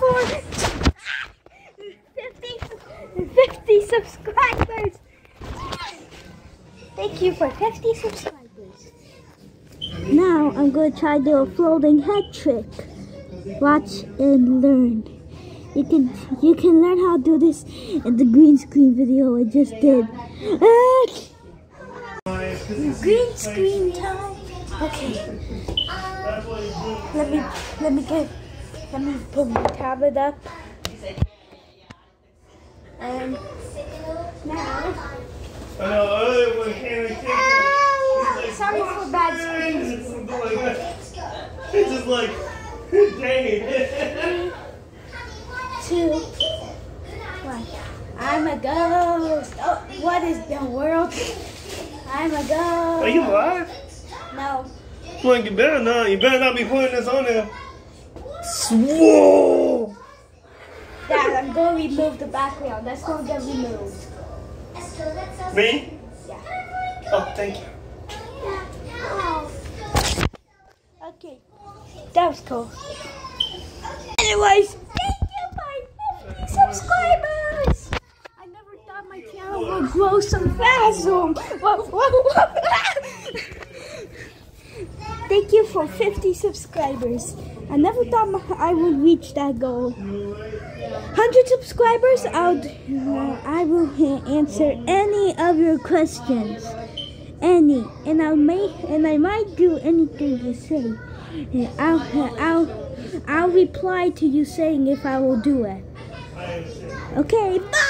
for 50, 50 subscribers. Thank you for 50 subscribers. Now I'm going to try to do a floating head trick. Watch and learn. You can you can learn how to do this in the green screen video I just did. Green screen time. Okay. Let me let me get let me put my tablet up. And now I know earlier when Hannah kicked him, Ah, sorry for bad screens. it's just like, dang it. Two. One. I'm a ghost. Oh, what is the world? I'm a ghost. Are you live? No. You better not. You better not be putting this on there. Swole. Dad, I'm going to remove the background. That's going to get removed. Me? Yeah. Oh, thank you. Okay. That was cool. Anyways, thank you for 50 subscribers. I never thought my channel would grow so fast. Whoa, whoa, whoa. Thank you for 50 subscribers. I never thought I would reach that goal. 100 subscribers, I'll, uh, I will answer any of your questions. Any. And I may, and I might do anything you say. I'll, I'll, I'll reply to you saying if I will do it. Okay, bye!